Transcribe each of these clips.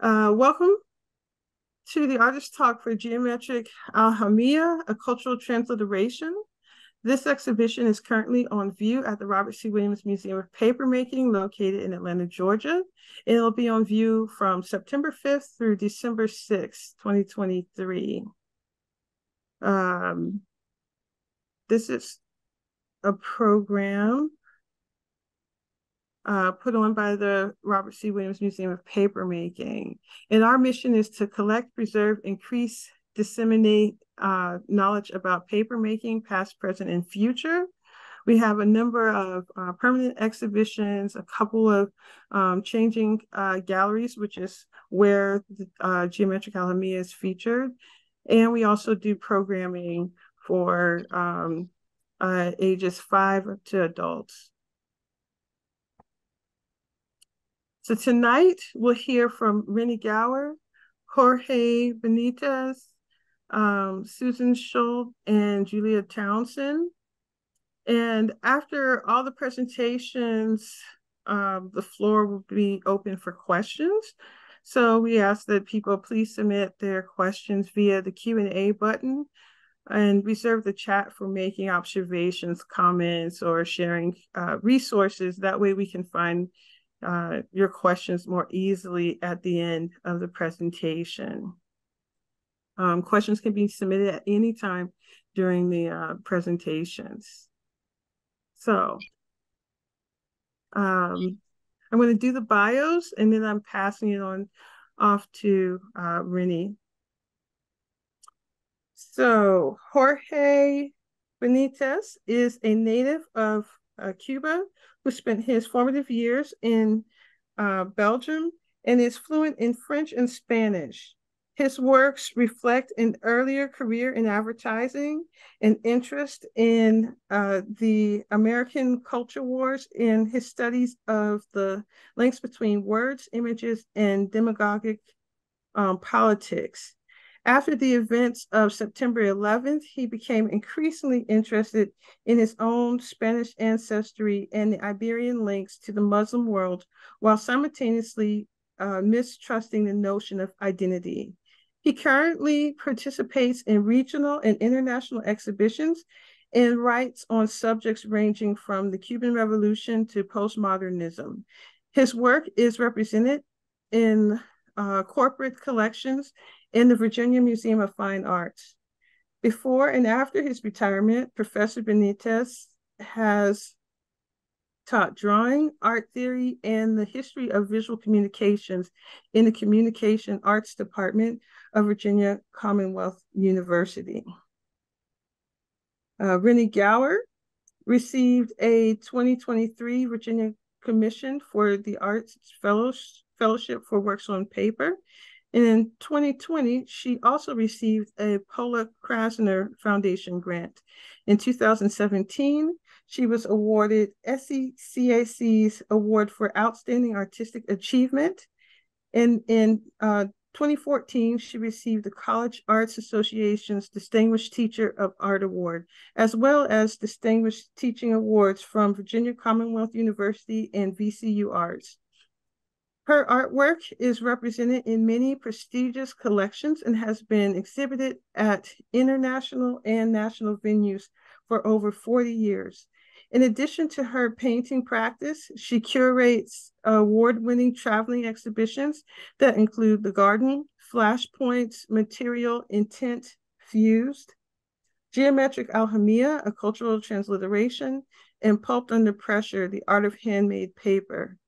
Uh, welcome to the Artist Talk for Geometric Aljamia, a cultural transliteration. This exhibition is currently on view at the Robert C. Williams Museum of Papermaking located in Atlanta, Georgia. It'll be on view from September 5th through December 6th, 2023. Um, this is a program uh, put on by the Robert C. Williams Museum of Papermaking. And our mission is to collect, preserve, increase, disseminate uh, knowledge about papermaking, past, present, and future. We have a number of uh, permanent exhibitions, a couple of um, changing uh, galleries, which is where the, uh, Geometric Aljamia is featured. And we also do programming for um, uh, ages five to adults. So tonight we'll hear from Reni Gower, Jorge Benitez, um, Susan Schuld, and Julia Townsend. And after all the presentations, um, the floor will be open for questions. So we ask that people please submit their questions via the Q&A button and reserve the chat for making observations, comments, or sharing uh, resources. That way we can find uh, your questions more easily at the end of the presentation. Um, questions can be submitted at any time during the uh, presentations. So um, I'm going to do the bios and then I'm passing it on off to uh, Reni. So Jorge Benitez is a native of uh, Cuba who spent his formative years in uh, Belgium and is fluent in French and Spanish. His works reflect an earlier career in advertising and interest in uh, the American culture wars in his studies of the links between words, images, and demagogic um, politics. After the events of September 11th, he became increasingly interested in his own Spanish ancestry and the Iberian links to the Muslim world, while simultaneously uh, mistrusting the notion of identity. He currently participates in regional and international exhibitions and writes on subjects ranging from the Cuban Revolution to postmodernism. His work is represented in uh, corporate collections in the Virginia Museum of Fine Arts. Before and after his retirement, Professor Benitez has taught drawing, art theory, and the history of visual communications in the Communication Arts Department of Virginia Commonwealth University. Uh, Reni Gower received a 2023 Virginia Commission for the Arts Fellowship for Works on Paper and in 2020, she also received a Paula Krasner Foundation grant. In 2017, she was awarded SECAC's Award for Outstanding Artistic Achievement. And in uh, 2014, she received the College Arts Association's Distinguished Teacher of Art Award, as well as Distinguished Teaching Awards from Virginia Commonwealth University and VCU Arts. Her artwork is represented in many prestigious collections and has been exhibited at international and national venues for over 40 years. In addition to her painting practice, she curates award winning traveling exhibitions that include The Garden, Flashpoints, Material, Intent, Fused, Geometric Aljamia, a cultural transliteration, and Pulped Under Pressure, the art of handmade paper.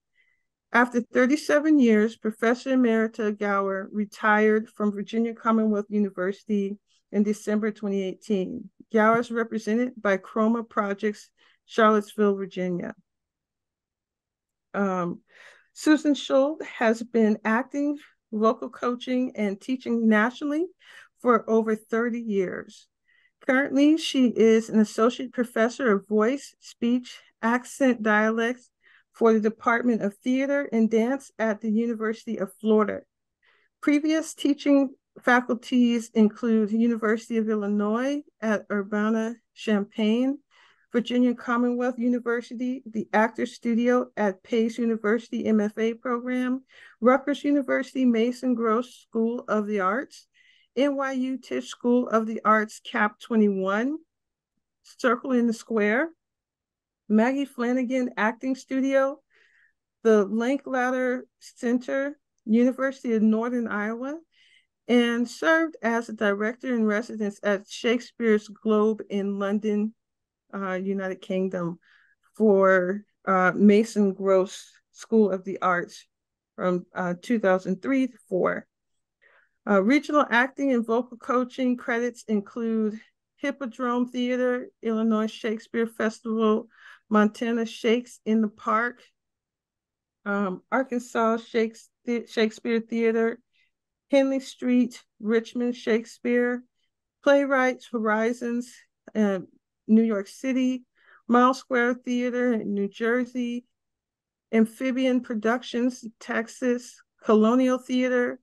After 37 years, Professor Emerita Gower retired from Virginia Commonwealth University in December 2018. Gower is represented by Chroma Projects, Charlottesville, Virginia. Um, Susan Schuld has been acting, vocal coaching, and teaching nationally for over 30 years. Currently, she is an associate professor of voice, speech, accent dialects, for the Department of Theater and Dance at the University of Florida. Previous teaching faculties include University of Illinois at Urbana-Champaign, Virginia Commonwealth University, the Actors Studio at Pace University MFA program, Rutgers University Mason Gross School of the Arts, NYU Tisch School of the Arts CAP 21, Circle in the Square, Maggie Flanagan Acting Studio, the Linklater Center, University of Northern Iowa, and served as a director in residence at Shakespeare's Globe in London, uh, United Kingdom, for uh, Mason Gross School of the Arts from uh, 2003 to 4. Uh, regional acting and vocal coaching credits include Hippodrome Theater, Illinois Shakespeare Festival, Montana Shakes in the Park, um, Arkansas Shakespeare Theater, Henley Street, Richmond Shakespeare, Playwrights Horizons, uh, New York City, Mile Square Theater in New Jersey, Amphibian Productions, Texas, Colonial Theater,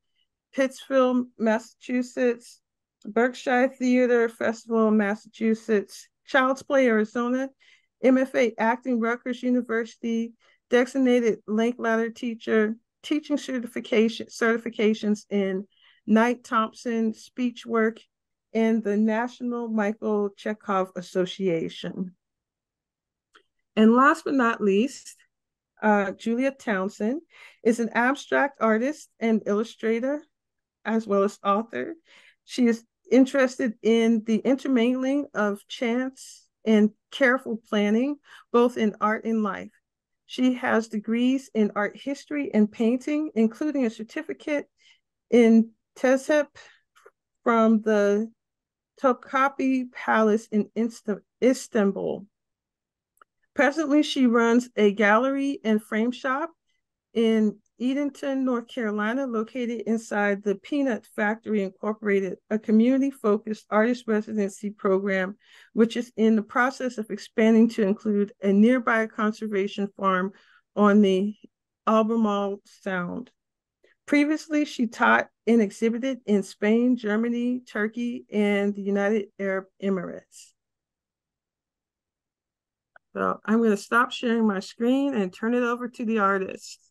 Pittsfield, Massachusetts, Berkshire Theater Festival, Massachusetts, Child's Play, Arizona, MFA Acting, Rutgers University, designated Linklater teacher, teaching certification certifications in Knight Thompson speech work and the National Michael Chekhov Association. And last but not least, uh, Julia Townsend is an abstract artist and illustrator, as well as author. She is interested in the intermingling of chance and careful planning, both in art and life. She has degrees in art history and painting, including a certificate in Tezhip from the Topkapi Palace in Istanbul. Presently, she runs a gallery and frame shop in Edenton, North Carolina, located inside the Peanut Factory Incorporated, a community focused artist residency program, which is in the process of expanding to include a nearby conservation farm on the Albemarle Sound. Previously, she taught and exhibited in Spain, Germany, Turkey, and the United Arab Emirates. So I'm going to stop sharing my screen and turn it over to the artist.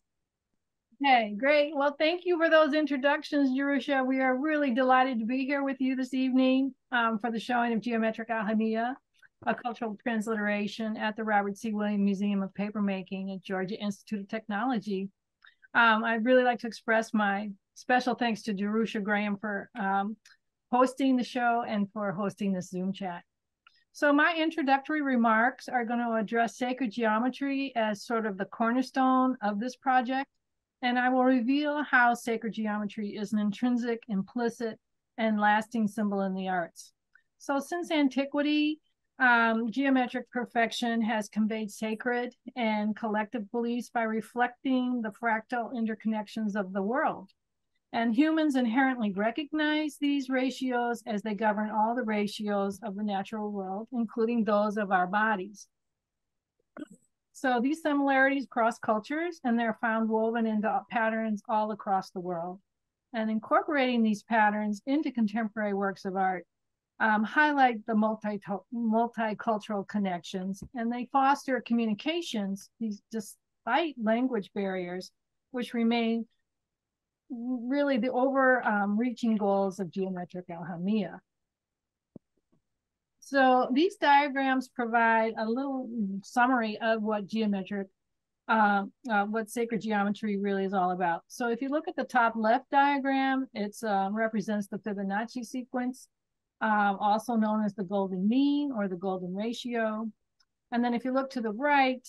Okay, great. Well, thank you for those introductions, Jerusha. We are really delighted to be here with you this evening um, for the showing of Geometric Aljamia, a cultural transliteration at the Robert C. Williams Museum of Papermaking at Georgia Institute of Technology. Um, I'd really like to express my special thanks to Jerusha Graham for um, hosting the show and for hosting this Zoom chat. So my introductory remarks are going to address sacred geometry as sort of the cornerstone of this project and I will reveal how sacred geometry is an intrinsic, implicit, and lasting symbol in the arts. So since antiquity, um, geometric perfection has conveyed sacred and collective beliefs by reflecting the fractal interconnections of the world. And humans inherently recognize these ratios as they govern all the ratios of the natural world, including those of our bodies. So these similarities cross cultures and they're found woven into patterns all across the world. And incorporating these patterns into contemporary works of art um, highlight the multi multicultural connections and they foster communications these despite language barriers, which remain really the overreaching um, goals of geometric aljamia. So these diagrams provide a little summary of what geometric, uh, uh, what sacred geometry really is all about. So if you look at the top left diagram, it uh, represents the Fibonacci sequence, um, also known as the golden mean or the golden ratio. And then if you look to the right,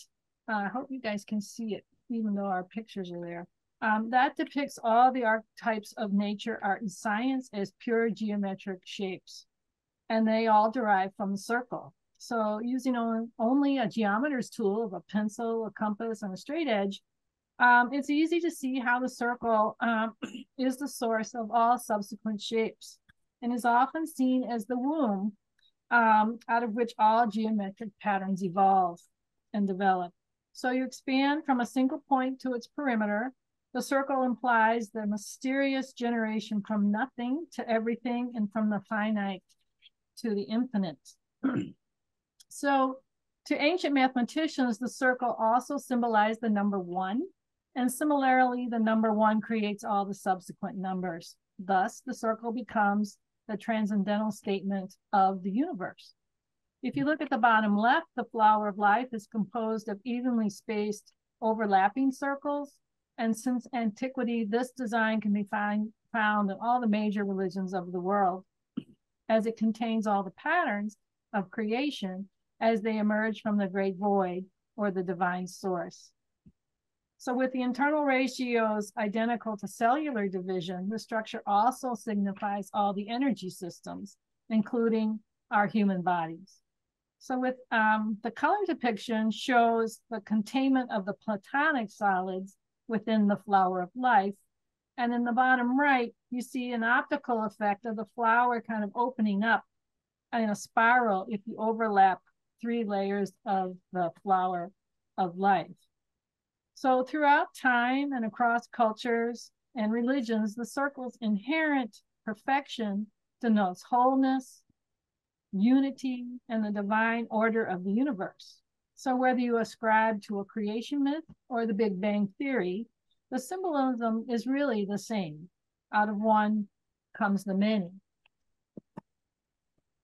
uh, I hope you guys can see it, even though our pictures are there. Um, that depicts all the archetypes of nature, art, and science as pure geometric shapes and they all derive from the circle. So using only a geometer's tool of a pencil, a compass, and a straight edge, um, it's easy to see how the circle um, is the source of all subsequent shapes and is often seen as the womb um, out of which all geometric patterns evolve and develop. So you expand from a single point to its perimeter. The circle implies the mysterious generation from nothing to everything and from the finite to the infinite. so To ancient mathematicians, the circle also symbolized the number one, and similarly, the number one creates all the subsequent numbers. Thus, the circle becomes the transcendental statement of the universe. If you look at the bottom left, the flower of life is composed of evenly spaced overlapping circles. And since antiquity, this design can be find, found in all the major religions of the world, as it contains all the patterns of creation as they emerge from the great void or the divine source. So with the internal ratios identical to cellular division, the structure also signifies all the energy systems, including our human bodies. So with um, the color depiction shows the containment of the platonic solids within the flower of life. And in the bottom right, you see an optical effect of the flower kind of opening up in a spiral if you overlap three layers of the flower of life. So throughout time and across cultures and religions, the circle's inherent perfection denotes wholeness, unity, and the divine order of the universe. So whether you ascribe to a creation myth or the Big Bang Theory, the symbolism is really the same. Out of one comes the many.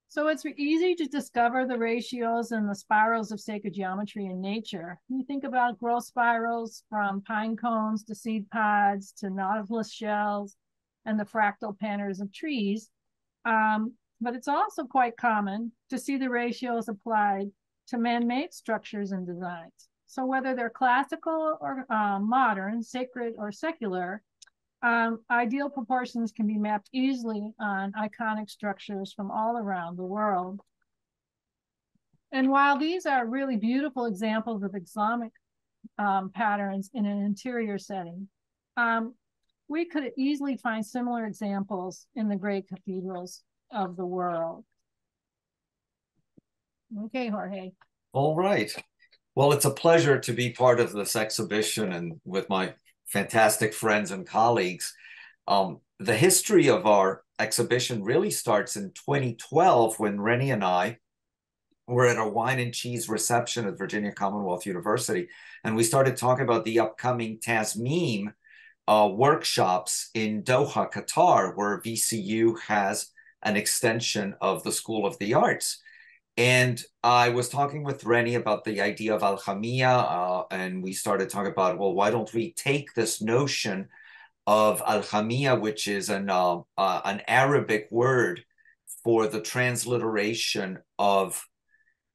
So it's easy to discover the ratios and the spirals of sacred geometry in nature. You think about growth spirals from pine cones to seed pods to nautilus shells and the fractal patterns of trees. Um, but it's also quite common to see the ratios applied to man-made structures and designs. So whether they're classical or uh, modern, sacred or secular, um, ideal proportions can be mapped easily on iconic structures from all around the world. And while these are really beautiful examples of Islamic um, patterns in an interior setting, um, we could easily find similar examples in the great cathedrals of the world. Okay, Jorge. All right. Well, it's a pleasure to be part of this exhibition and with my fantastic friends and colleagues. Um, the history of our exhibition really starts in 2012 when Reni and I were at a wine and cheese reception at Virginia Commonwealth University, and we started talking about the upcoming Tasmeem uh, workshops in Doha, Qatar, where VCU has an extension of the School of the Arts. And I was talking with Reni about the idea of aljamia, uh, and we started talking about, well, why don't we take this notion of aljamia, which is an uh, uh, an Arabic word for the transliteration of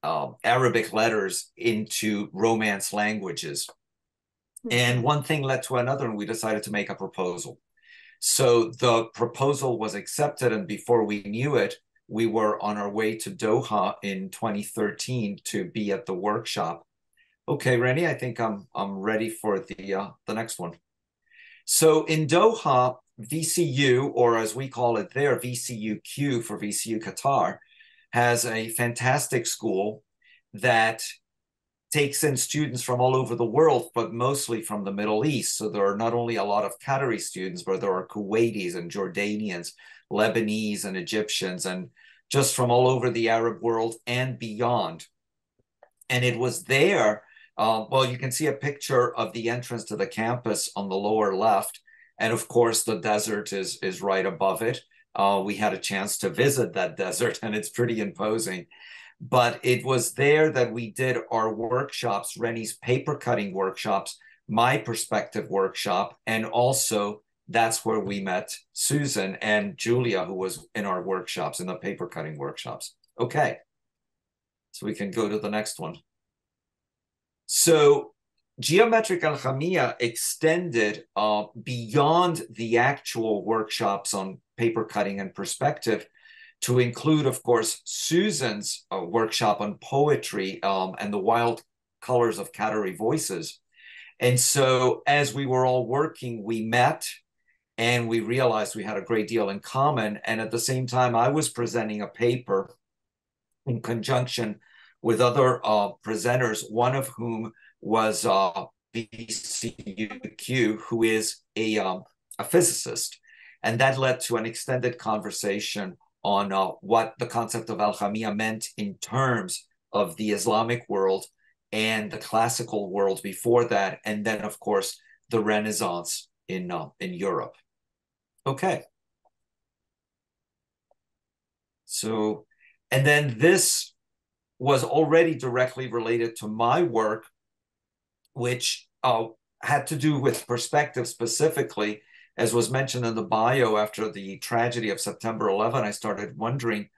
um, Arabic letters into Romance languages. And mm-hmm. one thing led to another, and we decided to make a proposal. So the proposal was accepted, and before we knew it, we were on our way to Doha in 2013 to be at the workshop. Okay, Reni, I think I'm I'm ready for the uh, the next one. So in Doha, VCU, or as we call it there, VCUQ for VCU Qatar, has a fantastic school that takes in students from all over the world, but mostly from the Middle East. So there are not only a lot of Qatari students, but there are Kuwaitis and Jordanians, Lebanese and Egyptians, and just from all over the Arab world and beyond. And it was there. Uh, well, you can see a picture of the entrance to the campus on the lower left. And of course, the desert is, is right above it. Uh, we had a chance to visit that desert, and it's pretty imposing. But it was there that we did our workshops, Reni's paper cutting workshops, my perspective workshop, and also that's where we met Susan and Julia, who was in our workshops, in the paper cutting workshops. Okay. So we can go to the next one. So geometric aljamia extended uh, beyond the actual workshops on paper cutting and perspective to include, of course, Susan's uh, workshop on poetry um, and the wild colors of Qatari voices. And so as we were all working, we met and we realized we had a great deal in common. And at the same time, I was presenting a paper in conjunction with other uh, presenters, one of whom was uh, VCUQ, who is a, um, a physicist. And that led to an extended conversation on uh, what the concept of aljamia meant in terms of the Islamic world and the classical world before that, and then of course the Renaissance in uh, in Europe. Okay. So, and then this was already directly related to my work, which uh, had to do with perspective specifically, as was mentioned in the bio after the tragedy of September 11. I started wondering,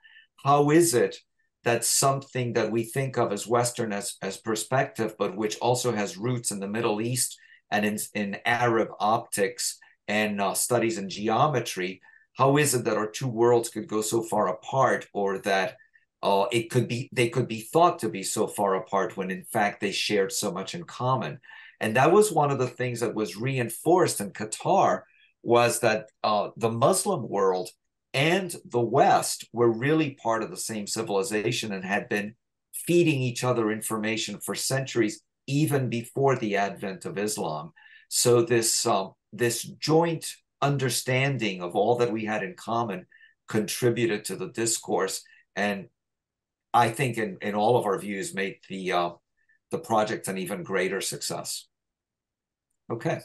how is it that something that we think of as Western as, as perspective, but which also has roots in the Middle East and in, in Arab optics and uh, studies in geometry, how is it that our two worlds could go so far apart or that uh, it could be they could be thought to be so far apart when in fact they shared so much in common? And that was one of the things that was reinforced in qatar was that uh, the muslim world and the west were really part of the same civilization and had been feeding each other information for centuries even before the advent of islam. So this um, this joint understanding of all that we had in common contributed to the discourse and I think in, in all of our views made the uh, the project an even greater success. Okay.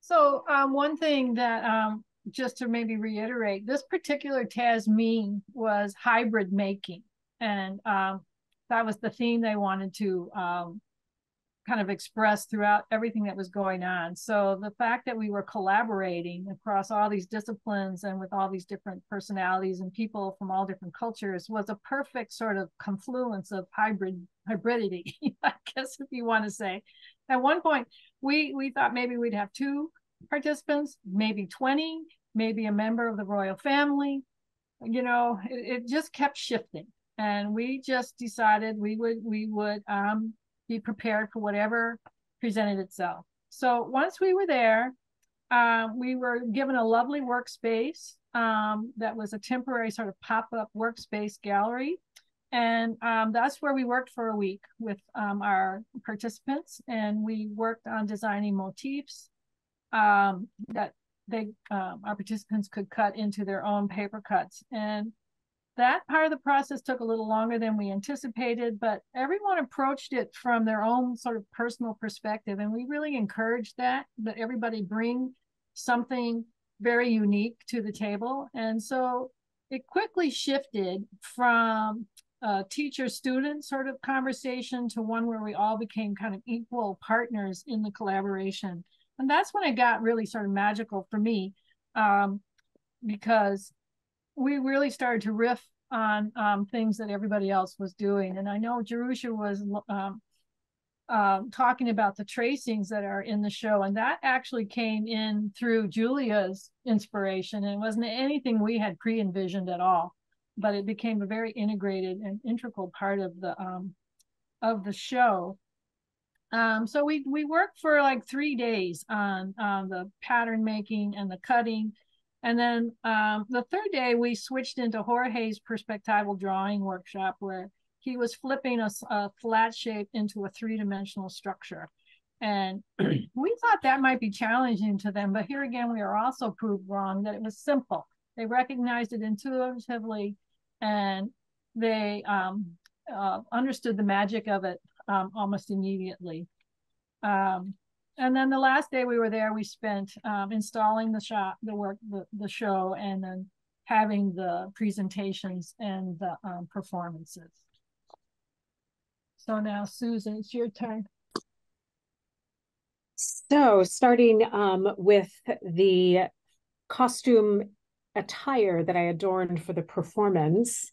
So um, one thing that um, just to maybe reiterate, this particular Tasmeem was hybrid making, and um, that was the theme they wanted to um, kind of expressed throughout everything that was going on. So the fact that we were collaborating across all these disciplines and with all these different personalities and people from all different cultures was a perfect sort of confluence of hybrid hybridity, I guess if you want to say. At one point, we we thought maybe we'd have two participants, maybe 20, maybe a member of the royal family. You know, it, it just kept shifting. And we just decided we would we would um, be prepared for whatever presented itself. So once we were there, um, we were given a lovely workspace um, that was a temporary sort of pop-up workspace gallery. And um, that's where we worked for a week with um, our participants. And we worked on designing motifs um, that they um, our participants could cut into their own paper cuts. And that part of the process took a little longer than we anticipated, but everyone approached it from their own sort of personal perspective. And we really encouraged that, that everybody bring something very unique to the table. And so it quickly shifted from a teacher student sort of conversation to one where we all became kind of equal partners in the collaboration. And that's when it got really sort of magical for me um, because we really started to riff on um, things that everybody else was doing. And I know Jerusha was um, um, talking about the tracings that are in the show, and that actually came in through Julia's inspiration. And it wasn't anything we had pre envisioned at all, but it became a very integrated and integral part of the um, of the show. Um, so we we worked for like three days on um, the pattern making and the cutting and then um, the third day, we switched into Jorge's perspectival drawing workshop where he was flipping a, a flat shape into a three dimensional structure. And we thought that might be challenging to them. But here again, we are also proved wrong that it was simple. They recognized it intuitively and they um, uh, understood the magic of it um, almost immediately. Um, and then the last day we were there, we spent um, installing the shop, the work, the, the show, and then having the presentations and the um, performances. So now, Susan, it's your turn. So, starting um, with the costume attire that I adorned for the performance,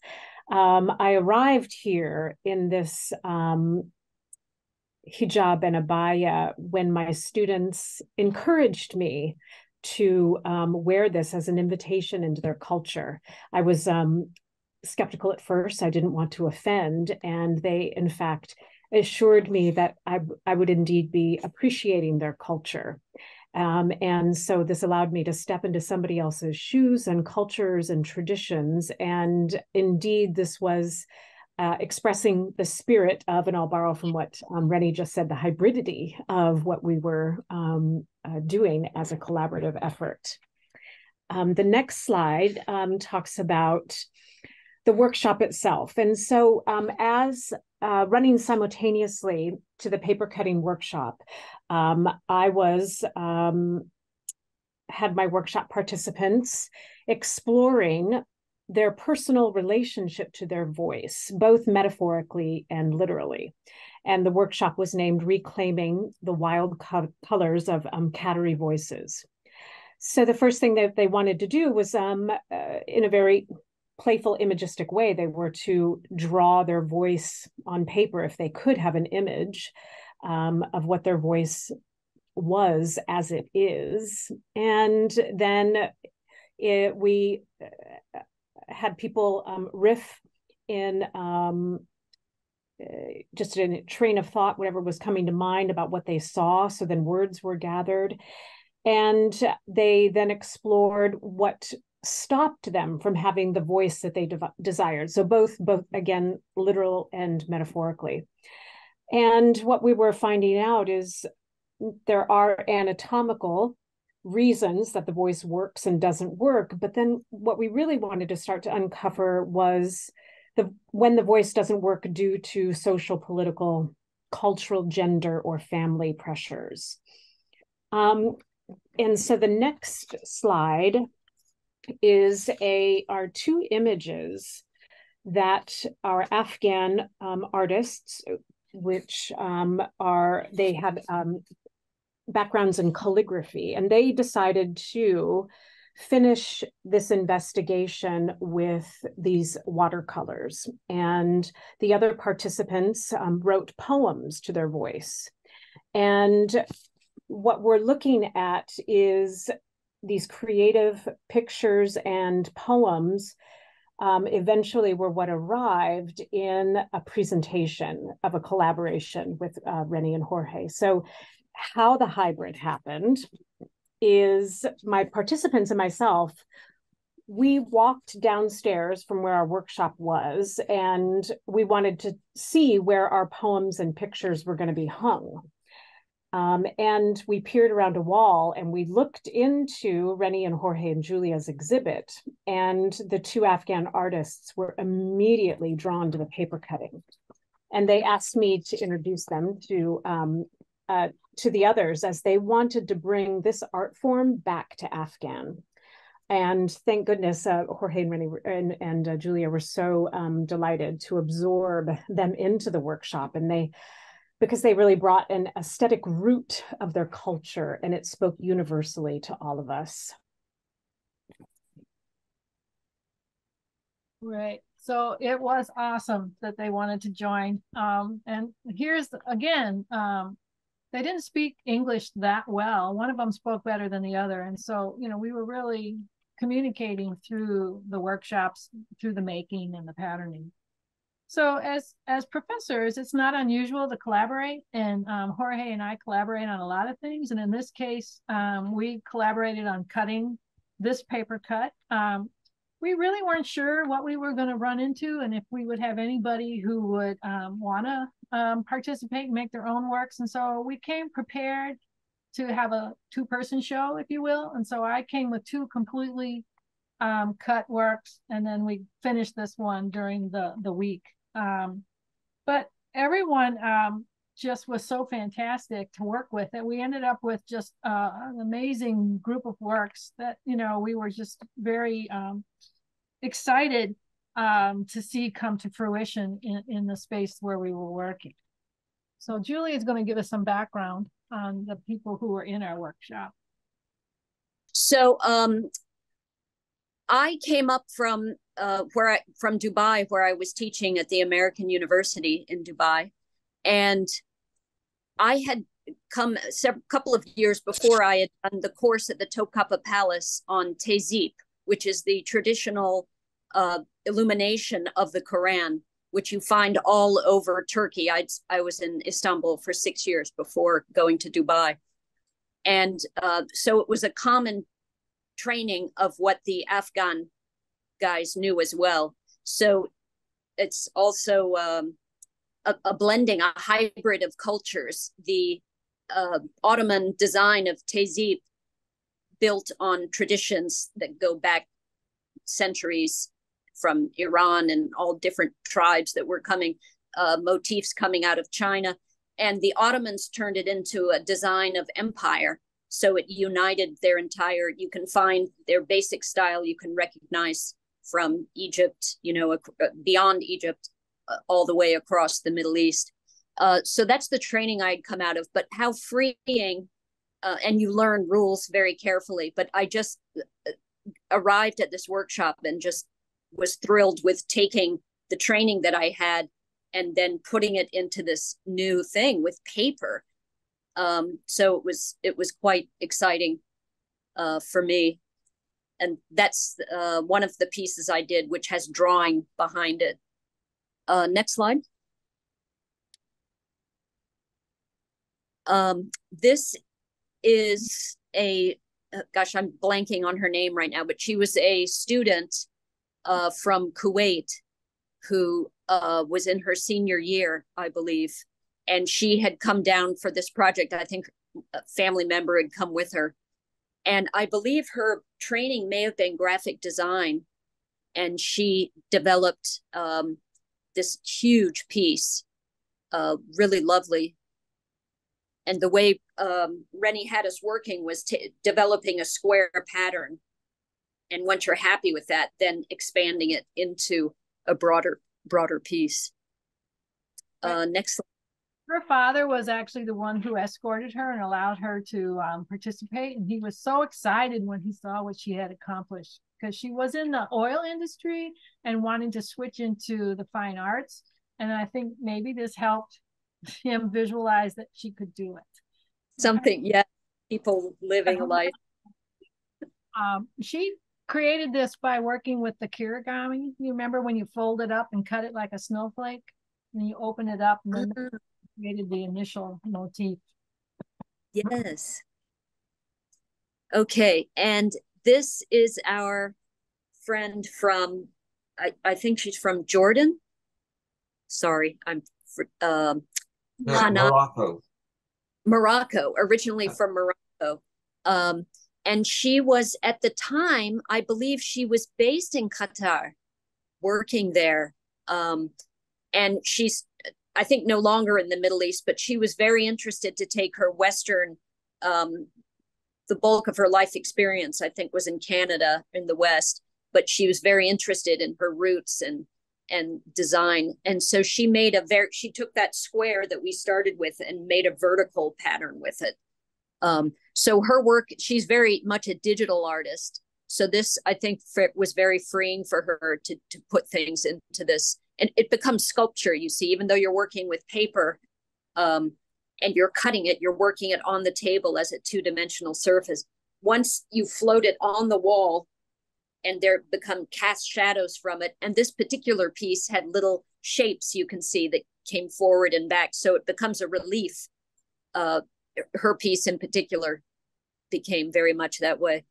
um, I arrived here in this um, hijab and abaya when my students encouraged me to um, wear this as an invitation into their culture. I was um, skeptical at first. I didn't want to offend. And they, in fact, assured me that I, I would indeed be appreciating their culture. Um, and so this allowed me to step into somebody else's shoes and cultures and traditions. And indeed, this was uh, expressing the spirit of, and I'll borrow from what um, Reni just said, the hybridity of what we were um, uh, doing as a collaborative effort. Um, the next slide um, talks about the workshop itself. And so, um, as uh, running simultaneously to the paper cutting workshop, um, I was had my workshop participants exploring their personal relationship to their voice, both metaphorically and literally. And the workshop was named Reclaiming the Wild Co- Colors of um, Qatari Voices. So the first thing that they wanted to do was, um, uh, in a very playful imagistic way, they were to draw their voice on paper if they could have an image um, of what their voice was as it is. And then it, we uh, had people um, riff in um, uh, just in a train of thought, whatever was coming to mind about what they saw. So then words were gathered. And they then explored what stopped them from having the voice that they de- desired. So both, both again, literal and metaphorically. And what we were finding out is there are anatomical reasons that the voice works and doesn't work. But then what we really wanted to start to uncover was the when the voice doesn't work due to social, political, cultural, gender, or family pressures. Um, and so the next slide is a are two images that are Afghan um, artists, which um, are they have um, backgrounds in calligraphy, and they decided to finish this investigation with these watercolors. And the other participants um, wrote poems to their voice. And what we're looking at is these creative pictures and poems um, eventually were what arrived in a presentation of a collaboration with uh, Reni and Jorge. So how the hybrid happened is my participants and myself we walked downstairs from where our workshop was and we wanted to see where our poems and pictures were going to be hung um, and we peered around a wall and we looked into Reni and Jorge and Julia's exhibit. And the two Afghan artists were immediately drawn to the paper cutting. And they asked me to introduce them to um, uh, to the others as they wanted to bring this art form back to Afghan. And thank goodness uh, Jorge and Reni and, and uh, Julia were so um, delighted to absorb them into the workshop. And they, because they really brought an aesthetic root of their culture and it spoke universally to all of us. Right. So it was awesome that they wanted to join. Um, and here's again, um, they didn't speak English that well. One of them spoke better than the other. And so, you know, we were really communicating through the workshops, through the making and the patterning. So as as professors, it's not unusual to collaborate, and um, Jorge and I collaborate on a lot of things. And in this case, um, we collaborated on cutting this paper cut. Um, we really weren't sure what we were going to run into, and if we would have anybody who would um, want to um, participate and make their own works. And so we came prepared to have a two-person show, if you will. And so I came with two completely um, cut works, and then we finished this one during the the week. Um, but everyone um, just was so fantastic to work with that we ended up with just uh, an amazing group of works that you know we were just very um, excited um, to see come to fruition in, in the space where we were working. So Julie is going to give us some background on the people who were in our workshop. So um, I came up from uh, where I from Dubai, where I was teaching at the American University in Dubai, and I had come a couple of years before I had done the course at the Topkapi Palace on Tezhip, which is the traditional uh, illumination of the Quran, which you find all over Turkey. I I was in Istanbul for six years before going to Dubai, and uh, so it was a common training of what the Afghan guys knew as well. So it's also um, a, a, blending, a hybrid of cultures. The uh, Ottoman design of Tezhip built on traditions that go back centuries from Iran and all different tribes that were coming, uh, motifs coming out of China. And the Ottomans turned it into a design of empire. So it united their entire, you can find their basic style, you can recognize from Egypt, you know, beyond Egypt, uh, all the way across the Middle East. Uh, so that's the training I'd come out of. But how freeing, uh, and you learn rules very carefully. But I just uh, arrived at this workshop and just was thrilled with taking the training that I had and then putting it into this new thing with paper. Um, so it was it was quite exciting uh, for me, and that's uh, one of the pieces I did, which has drawing behind it. Uh, next slide. Um, this is a uh, gosh, I'm blanking on her name right now, but she was a student uh, from Kuwait who uh, was in her senior year, I believe, and she had come down for this project. I think a family member had come with her, and I believe her training may have been graphic design, and she developed um, this huge piece, uh, really lovely and the way um, Reni had us working was t- developing a square pattern. And once you're happy with that, then expanding it into a broader broader piece. Uh, next. Her father was actually the one who escorted her and allowed her to um, participate, and he was so excited when he saw what she had accomplished because she was in the oil industry and wanting to switch into the fine arts. And I think maybe this helped him visualize that she could do it. Something, yeah, people living a life. Um, she created this by working with the kirigami. You remember when you fold it up and cut it like a snowflake, and you open it up, and then mm-hmm. created the initial motif. Yes. Okay, and this is our friend from, I, I think she's from Jordan. Sorry, I'm um, no, Morocco. Morocco, originally from Morocco. Um, and she was at the time, I believe she was based in Qatar, working there. Um, and she's, I think, no longer in the Middle East, but she was very interested to take her Western, um, the bulk of her life experience, I think, was in Canada in the West. But she was very interested in her roots and and design. And so she made a very, she took that square that we started with and made a vertical pattern with it. Um, so her work, she's very much a digital artist. So this, I think, was very freeing for her to to put things into this, and it becomes sculpture. You see, even though you're working with paper, um, and you're cutting it, you're working it on the table as a two dimensional surface. Once you float it on the wall, and there become cast shadows from it. And this particular piece had little shapes you can see that came forward and back. So it becomes a relief. Uh, her piece in particular became very much that way.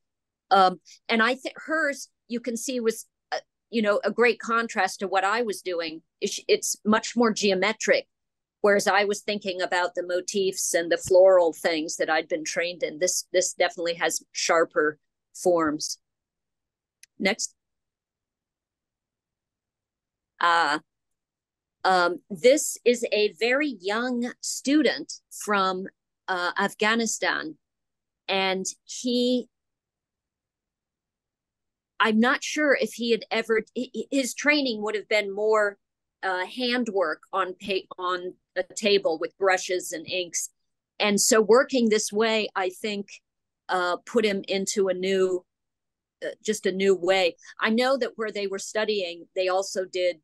Um, and I think hers, you can see, was uh, you know a great contrast to what I was doing. It's, much more geometric, whereas I was thinking about the motifs and the floral things that I'd been trained in. This this definitely has sharper forms. Next. Uh, um, this is a very young student from uh, Afghanistan, and he I'm not sure if he had ever his training would have been more uh, handwork on pay, on a table with brushes and inks, and so working this way, I think, uh, put him into a new uh, just a new way. I know that where they were studying, they also did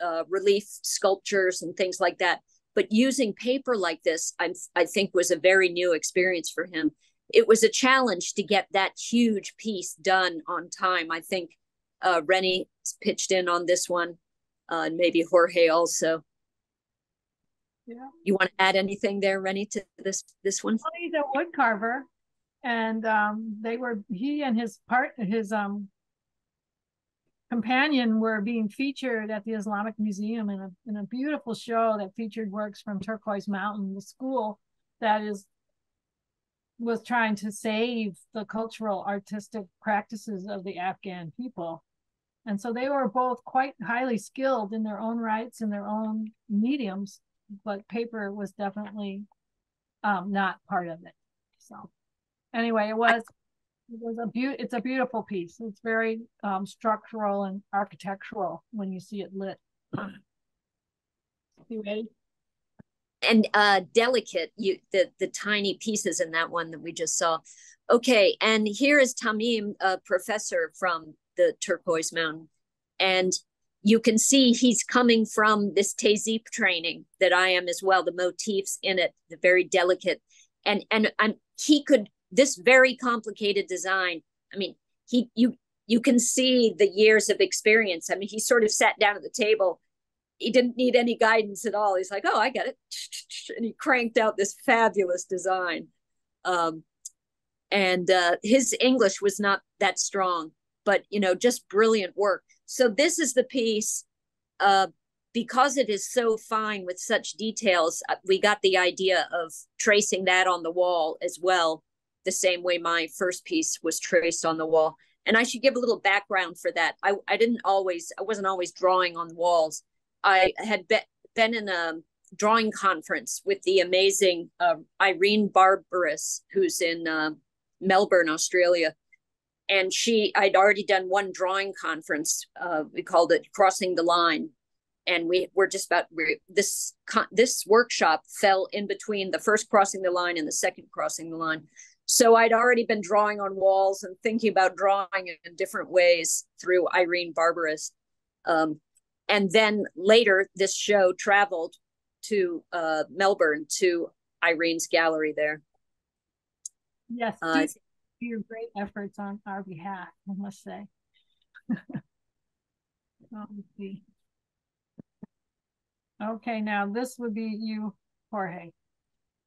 uh, relief sculptures and things like that. But using paper like this, I'm, I think was a very new experience for him. It was a challenge to get that huge piece done on time. I think uh, Reni pitched in on this one, uh, and maybe Jorge also. Yeah. You want to add anything there, Reni, to this this one? Well, he's a wood carver, and um, they were he and his part his um companion were being featured at the Islamic Museum in a in a beautiful show that featured works from Turquoise Mountain, the school that is was trying to save the cultural artistic practices of the Afghan people. And so they were both quite highly skilled in their own rights in their own mediums, but paper was definitely um, not part of it. So anyway, it was it was a beaut it's a beautiful piece. It's very um, structural and architectural when you see it lit. You ready? And uh delicate you the the tiny pieces in that one that we just saw. Okay and here is tamim a professor from the turquoise mountain. And you can see he's coming from this Tezhip training that i am as well the motifs in it the very delicate. And and and he could this very complicated design i mean he you you can see the years of experience. I mean he sort of sat down at the table he didn't need any guidance at all. He's like, oh, I get it. And he cranked out this fabulous design. Um, and uh, his English was not that strong, but, you know, just brilliant work. So this is the piece. Uh, because it is so fine with such details, uh, we got the idea of tracing that on the wall as well, the same way my first piece was traced on the wall. And I should give a little background for that. I, I didn't always, I wasn't always drawing on walls. I had be- been in a drawing conference with the amazing uh, Irene Barberis, who's in uh, Melbourne, Australia. And she, I'd already done one drawing conference. Uh, we called it Crossing the Line. And we were just about we this this workshop fell in between the first crossing the line and the second crossing the line. So I'd already been drawing on walls and thinking about drawing in different ways through Irene Barberis. Um, and then later this show traveled to uh, Melbourne to Irene's gallery there. Yes, uh, your great efforts on our behalf, I must say. okay, now this would be you, Jorge.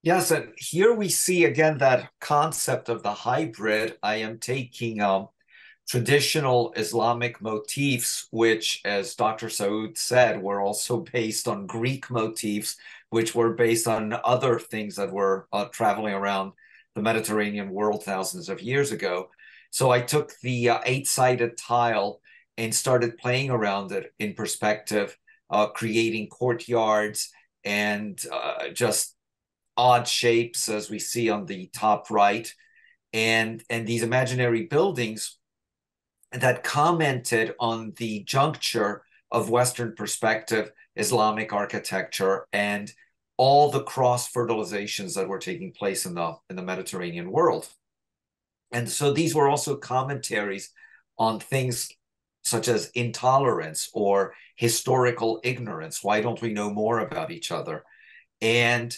Yes, and here we see again that concept of the hybrid. I am taking um, traditional Islamic motifs, which, as Dr. Saud said, were also based on Greek motifs, which were based on other things that were uh, traveling around the Mediterranean world thousands of years ago. So I took the uh, eight sided tile and started playing around it in perspective, uh, creating courtyards and uh, just odd shapes as we see on the top right. And, and these imaginary buildings that commented on the juncture of Western perspective Islamic architecture and all the cross fertilizations that were taking place in the in the Mediterranean world. And so these were also commentaries on things such as intolerance or historical ignorance. Why don't we know more about each other? And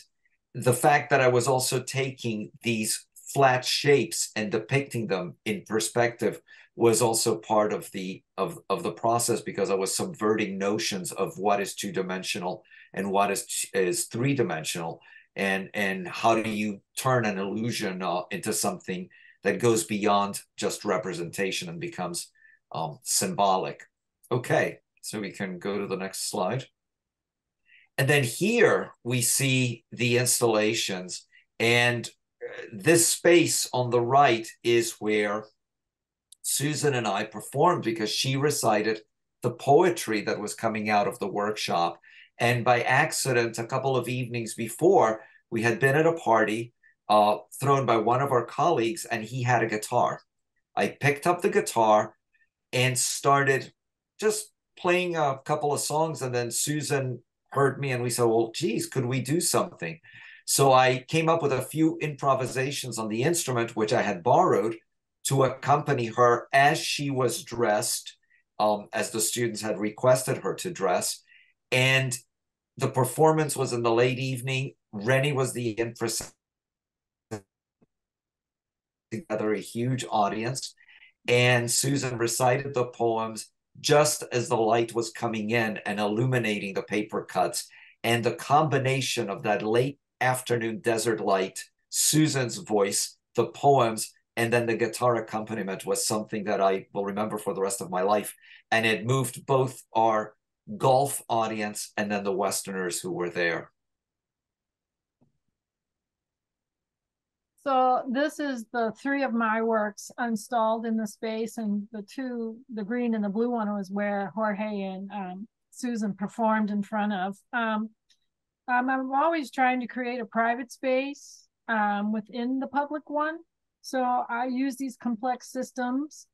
the fact that I was also taking these flat shapes and depicting them in perspective was also part of the of of the process because I was subverting notions of what is two dimensional and what is is three dimensional and and how do you turn an illusion uh, into something that goes beyond just representation and becomes um, symbolic. Okay, so we can go to the next slide. And then here we see the installations and uh, this space on the right is where Susan and I performed because she recited the poetry that was coming out of the workshop. And by accident, a couple of evenings before, we had been at a party uh, thrown by one of our colleagues, and he had a guitar. I picked up the guitar and started just playing a couple of songs. And then Susan heard me, and we said, Well, geez, could we do something? So I came up with a few improvisations on the instrument, which I had borrowed to accompany her as she was dressed, um, as the students had requested her to dress. And the performance was in the late evening. Reni was the infrasound together a huge audience. And Susan recited the poems just as the light was coming in and illuminating the paper cuts. And the combination of that late afternoon desert light, Susan's voice, the poems, and then the guitar accompaniment was something that I will remember for the rest of my life. And it moved both our Gulf audience and then the Westerners who were there. So this is the three of my works installed in the space, and the two, the green and the blue one, was where Jorge and um, Susan performed in front of. Um, um, I'm always trying to create a private space um, within the public one. So I use these complex systems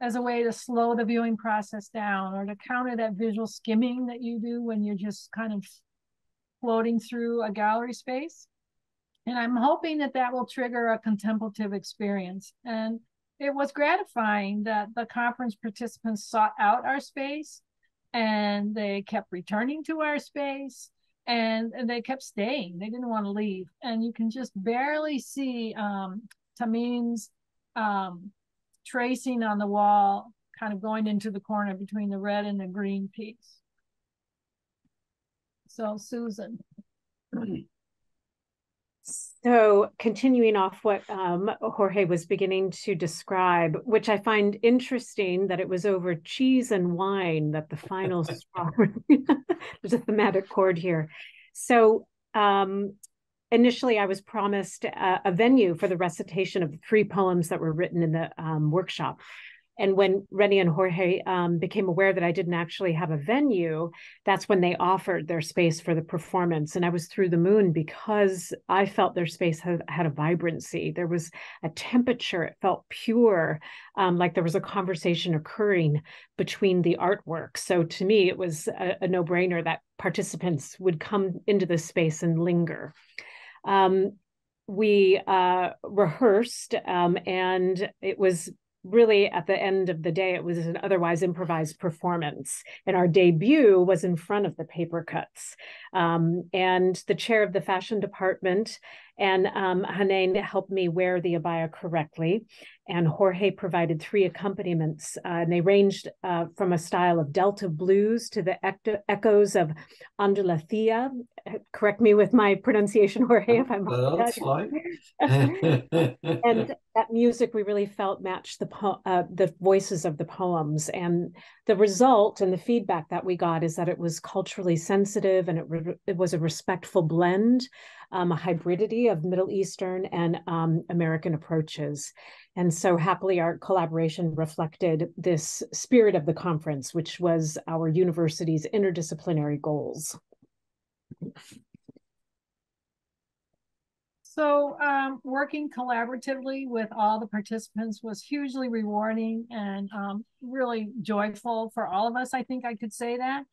as a way to slow the viewing process down or to counter that visual skimming that you do when you're just kind of floating through a gallery space. And I'm hoping that that will trigger a contemplative experience. And it was gratifying that the conference participants sought out our space and they kept returning to our space and, and they kept staying. They didn't want to leave. And you can just barely see um, Tamim's um, tracing on the wall, kind of going into the corner between the red and the green piece. So, Susan. So, continuing off what um, Jorge was beginning to describe, which I find interesting that it was over cheese and wine that the final straw. There's a thematic chord here. So, um, initially, I was promised a, a, venue for the recitation of the three poems that were written in the um, workshop. And when Reni and Jorge um, became aware that I didn't actually have a venue, that's when they offered their space for the performance. And I was through the moon because I felt their space had, had a vibrancy. There was a temperature, it felt pure, um, like there was a conversation occurring between the artwork. So to me, it was a, a no brainer that participants would come into the space and linger. Um, we uh, rehearsed um, and it was really at the end of the day it was an otherwise improvised performance. And our debut was in front of the paper cuts. Um, and the chair of the fashion department and um, helped me wear the abaya correctly. And Jorge provided three accompaniments. Uh, and they ranged uh, from a style of Delta blues to the echoes of Andalacia. Correct me with my pronunciation, Jorge, if I'm wrong. That's fine. and that music we really felt matched the po- uh, the voices of the poems. And the result and the feedback that we got is that it was culturally sensitive and it, re- it was a respectful blend um, a hybridity of Middle Eastern and um, American approaches. And so, happily, our collaboration reflected this spirit of the conference, which was our university's interdisciplinary goals. So, um, working collaboratively with all the participants was hugely rewarding and um, really joyful for all of us. I think I could say that.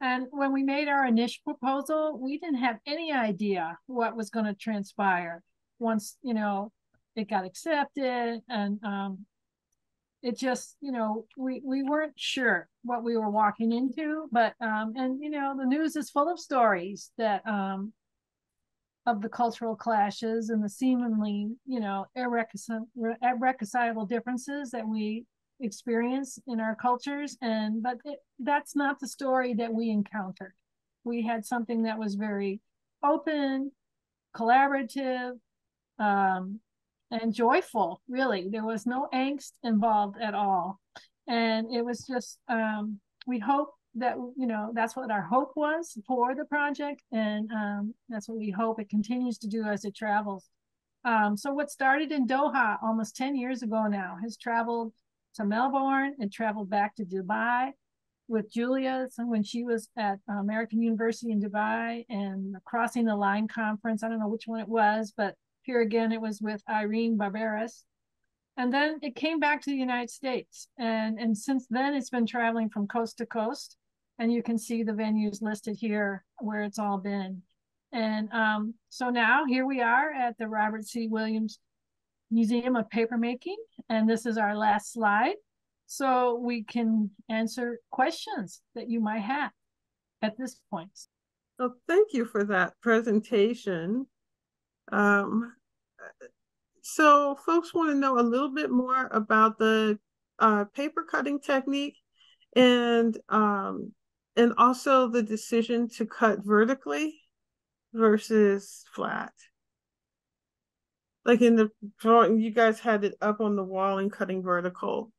And when we made our initial proposal, we didn't have any idea what was going to transpire once, you know, it got accepted and um, it just, you know, we, we weren't sure what we were walking into, but, um, and, you know, the news is full of stories that, um, of the cultural clashes and the seemingly, you know, irreconcilable differences that we experience in our cultures. And but it, that's not the story that we encountered. We had something that was very open collaborative um, and joyful really. There was no angst involved at all. And it was just um, we hope that you know that's what our hope was for the project and um, that's what we hope it continues to do as it travels um, so what started in doha almost 10 years ago now has traveled to Melbourne and traveled back to Dubai with Julia so when she was at American University in Dubai and Crossing the Line conference. I don't know which one it was, but here again it was with Irene Barberis. And then it came back to the United States. And, and since then it's been traveling from coast to coast. And you can see the venues listed here where it's all been. And um, so now here we are at the Robert C. Williams Museum of Papermaking. And this is our last slide. So we can answer questions that you might have at this point. So thank you for that presentation. Um, so folks want to know a little bit more about the uh, paper cutting technique and um, and also the decision to cut vertically versus flat like in the drawing you guys had it up on the wall and cutting vertical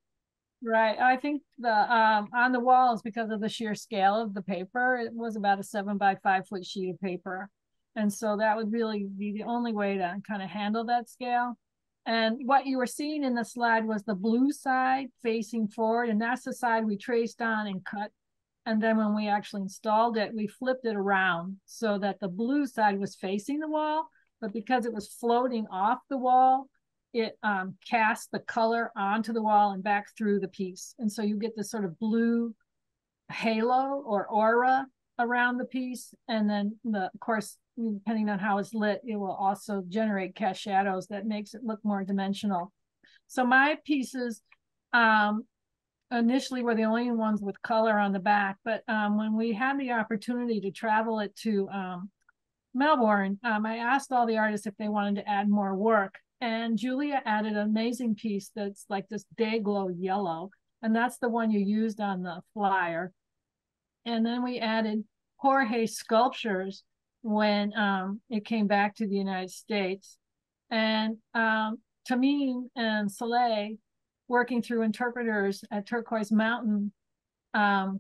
right i think the um on the walls because of the sheer scale of the paper it was about a seven by five foot sheet of paper And so that would really be the only way to kind of handle that scale. And what you were seeing in the slide was the blue side facing forward, and that's the side we traced on and cut. And then when we actually installed it, we flipped it around so that the blue side was facing the wall, but because it was floating off the wall, it um, cast the color onto the wall and back through the piece. And so you get this sort of blue halo or aura around the piece. And then the, of course, depending on how it's lit, it will also generate cast shadows that makes it look more dimensional. So my pieces um, initially were the only ones with color on the back, but um, when we had the opportunity to travel it to um, Melbourne, um, I asked all the artists if they wanted to add more work. And Julia added an amazing piece that's like this day glow yellow. And that's the one you used on the flyer. And then we added Jorge sculptures when um, it came back to the United States. And um, Tamim and Soleil, working through interpreters at Turquoise Mountain, um,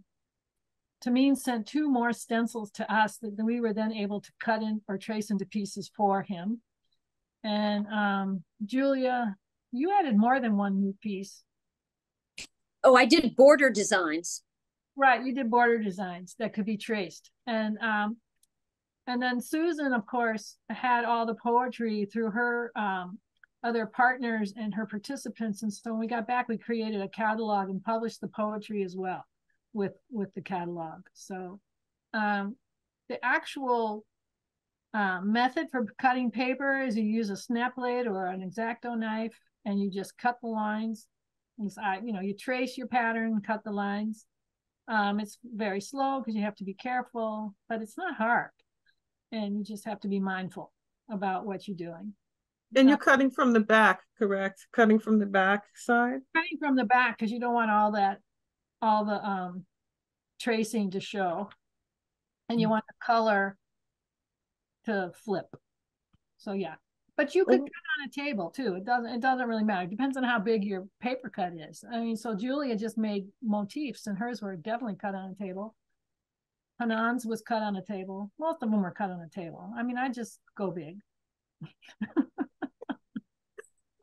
Tamim sent two more stencils to us that we were then able to cut in or trace into pieces for him. And um, Julia, you added more than one new piece. Oh, I did border designs. Right, you did border designs that could be traced. And um, and then Susan, of course, had all the poetry through her um, other partners and her participants. And so when we got back, we created a catalog and published the poetry as well with with the catalog. So um, the actual uh, method for cutting paper is you use a snap blade or an X-Acto knife and you just cut the lines. And you know, you trace your pattern, cut the lines. Um, it's very slow because you have to be careful, but it's not hard. And you just have to be mindful about what you're doing. And you're cutting from the back, correct? Cutting from the back side? Cutting from the back because you don't want all that, all the um, tracing to show. And you mm. want the color to flip. So yeah, but you could cut on a table too. It doesn't. It doesn't really matter. It depends on how big your paper cut is. I mean, so Julia just made motifs, and hers were definitely cut on a table. Hanan's was cut on a table. Most of them were cut on a table. I mean, I just go big.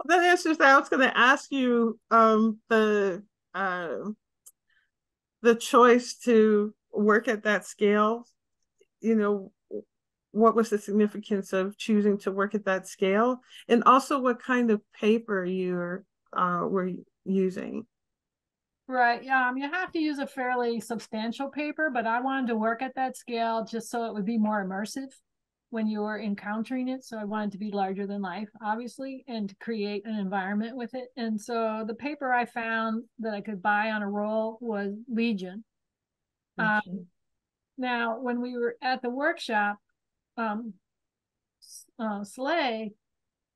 that answers that. I was going to ask you um, the uh, the choice to work at that scale. You know, what was the significance of choosing to work at that scale and also what kind of paper you uh, were using right yeah um, you have to use a fairly substantial paper but i wanted to work at that scale just so it would be more immersive when you were encountering it so i wanted to be larger than life obviously and to create an environment with it and so the paper i found that i could buy on a roll was legion um, now when we were at the workshop um, uh, Slay,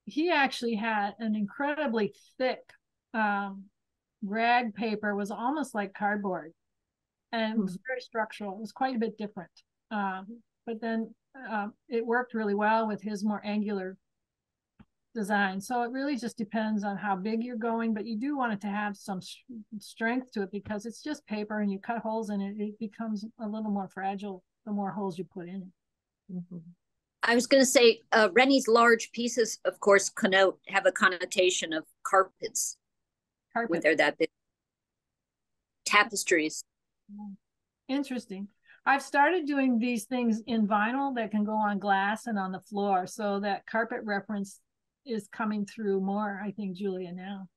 he actually had an incredibly thick um, rag paper, was almost like cardboard, and it was hmm. very structural. It was quite a bit different. Um, but then uh, it worked really well with his more angular design. So it really just depends on how big you're going, but you do want it to have some strength to it because it's just paper and you cut holes in it, it becomes a little more fragile the more holes you put in it. Mm-hmm. I was going to say, uh, Reni's large pieces, of course, connote have a connotation of carpets Carpet. when they're that big. Tapestries. Interesting. I've started doing these things in vinyl that can go on glass and on the floor, so that carpet reference is coming through more. I think Julia now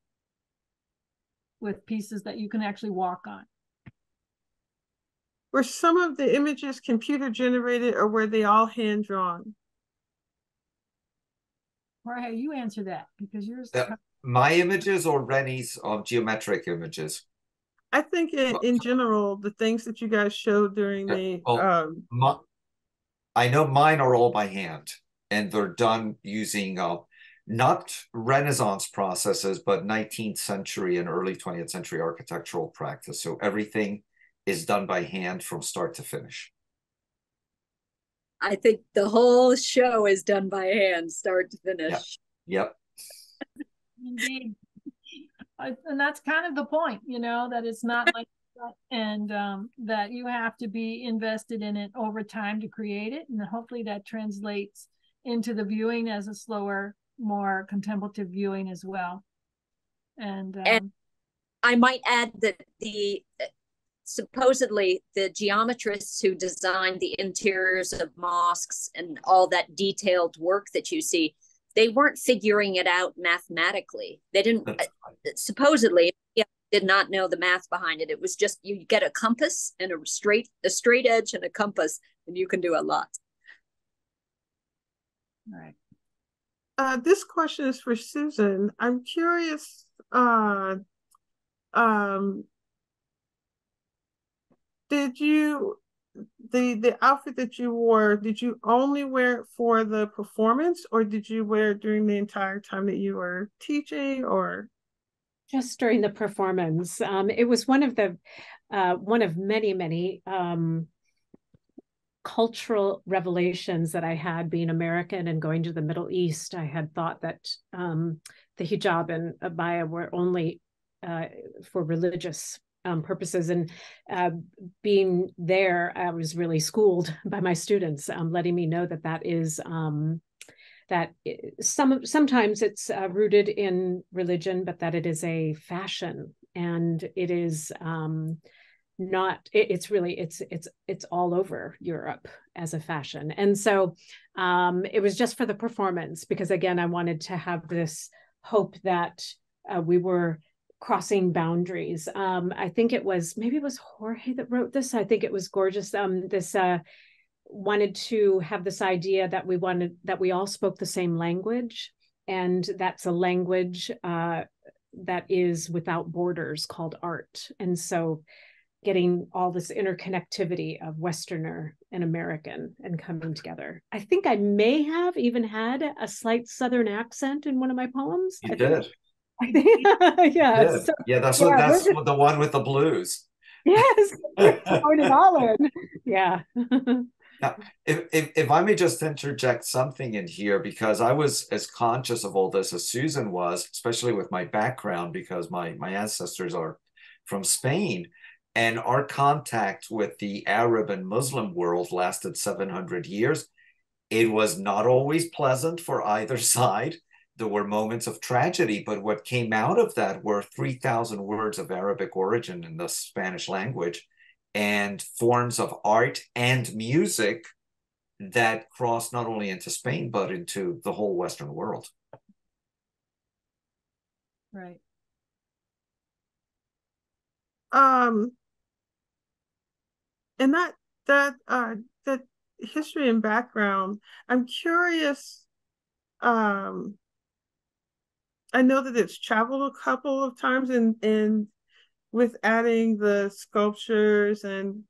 with pieces that you can actually walk on were some of the images computer generated or were they all hand drawn? Jorge, you answer that because yours. Uh, my images or Reni's of geometric images? I think in, in general, the things that you guys showed during the. Well, um, my, I know mine are all by hand and they're done using uh, not Renaissance processes, but 19th century and early 20th century architectural practice. So everything is done by hand from start to finish. I think the whole show is done by hand, start to finish. Yep. Indeed. And that's kind of the point, you know, that it's not like and um, that you have to be invested in it over time to create it, and hopefully that translates into the viewing as a slower, more contemplative viewing as well. And, um, and I might add that the supposedly the geometrists who designed the interiors of mosques and all that detailed work that you see they weren't figuring it out mathematically. They didn't uh, supposedly yeah, did not know the math behind it. It was just you get a compass and a straight a straight edge and a compass and you can do a lot. All right. Uh, this question is for susan. I'm curious uh, um, did you the the outfit that you wore did you only wear it for the performance or did you wear it during the entire time that you were teaching or? Just during the performance. Um, it was one of the uh, one of many many um, cultural revelations that i had being american and going to the middle east. I had thought that um, the hijab and abaya were only uh, for religious um, purposes. And uh, being there, I was really schooled by my students, um, letting me know that that is um, that some sometimes it's uh, rooted in religion, but that it is a fashion and it is um, not. It, it's really it's it's it's all over Europe as a fashion, and so um, it was just for the performance because again, I wanted to have this hope that uh, we were crossing boundaries. Um, I think it was maybe it was Jorge that wrote this. I think it was gorgeous. Um, this uh, wanted to have this idea that we wanted that we all spoke the same language, and that's a language uh, that is without borders called art. And so, getting all this interconnectivity of Westerner and American and coming together. I think I may have even had a slight Southern accent in one of my poems. You did. yeah. Yeah, so, yeah that's yeah, what, that's just... the one with the blues. Yes, Born in Holland. Yeah. now, if, if if I may just interject something in here, because I was as conscious of all this as Susan was, especially with my background, because my my ancestors are from Spain, and our contact with the Arab and Muslim world lasted 700 years. It was not always pleasant for either side there were moments of tragedy, but what came out of that were 3,000 words of Arabic origin in the Spanish language and forms of art and music that crossed not only into Spain, but into the whole Western world. Right. Um, and that, that, uh, that history and background, I'm curious, um, I know that it's traveled a couple of times and and with adding the sculptures and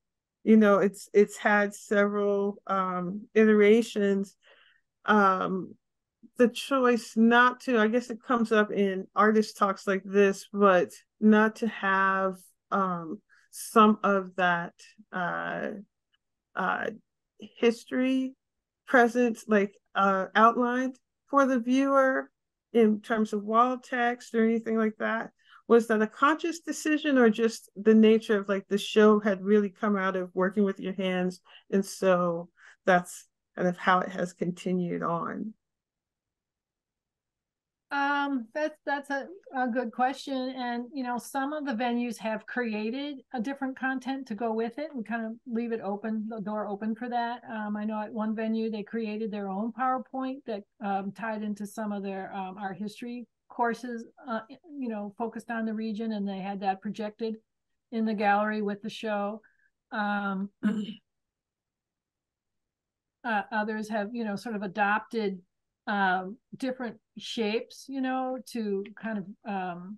you know it's it's had several um iterations. Um the choice not to i guess it comes up in artist talks like this but not to have um some of that uh uh history present like uh outlined for the viewer in terms of wall text or anything like that? Was that a conscious decision or just the nature of like the show had really come out of working with your hands? And so that's kind of how it has continued on. Um, that's that's a, a good question, and you know, some of the venues have created a different content to go with it, and kind of leave it open, the door open for that. Um, I know at one venue they created their own PowerPoint that um, tied into some of their um, art history courses, uh, you know, focused on the region, and they had that projected in the gallery with the show. Um, uh, others have, you know, sort of adopted um, different shapes, you know, to kind of um,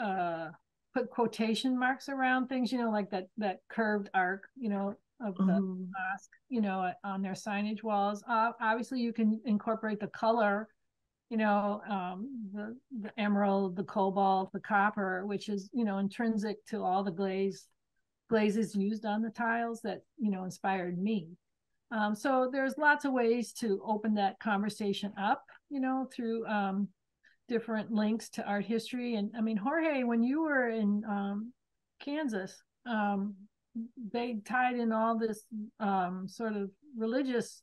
uh, put quotation marks around things, you know, like that that curved arc, you know, of the mm-hmm. mosque, you know, on their signage walls. Uh, obviously, you can incorporate the color, you know, um, the the emerald, the cobalt, the copper, which is you know intrinsic to all the glaze glazes used on the tiles that you know inspired me. Um, so there's lots of ways to open that conversation up, you know, through um, different links to art history. And I mean, Jorge, when you were in um, Kansas. Um, they tied in all this um, sort of religious.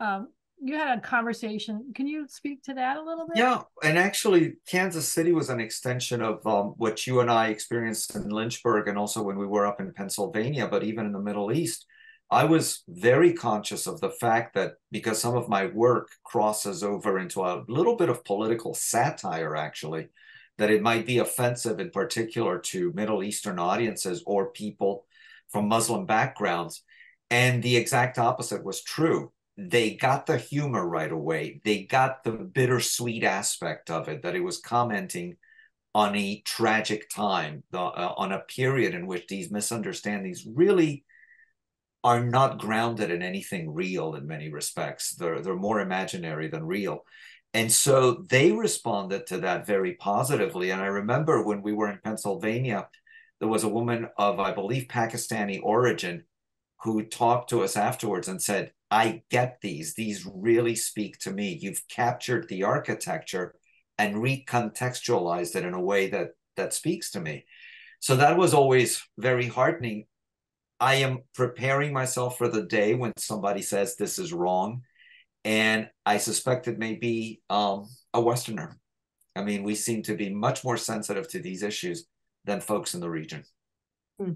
Um, you had a conversation. Can you speak to that a little bit? Yeah, and actually, Kansas City was an extension of what you and I experienced in Lynchburg, and also when we were up in Pennsylvania. But even in the Middle East, I was very conscious of the fact that because some of my work crosses over into a little bit of political satire, actually, that it might be offensive in particular to Middle Eastern audiences or people from Muslim backgrounds. And the exact opposite was true. They got the humor right away. They got the bittersweet aspect of it, that it was commenting on a tragic time, the, uh, on a period in which these misunderstandings really are not grounded in anything real in many respects. They're, they're more imaginary than real. And so they responded to that very positively. And I remember when we were in Pennsylvania, there was a woman of, I believe, Pakistani origin who talked to us afterwards and said, I get these. These really speak to me. You've captured the architecture and recontextualized it in a way that that speaks to me. So that was always very heartening. I am preparing myself for the day when somebody says this is wrong and I suspect it may be um, a Westerner. I mean, we seem to be much more sensitive to these issues than folks in the region. Hmm.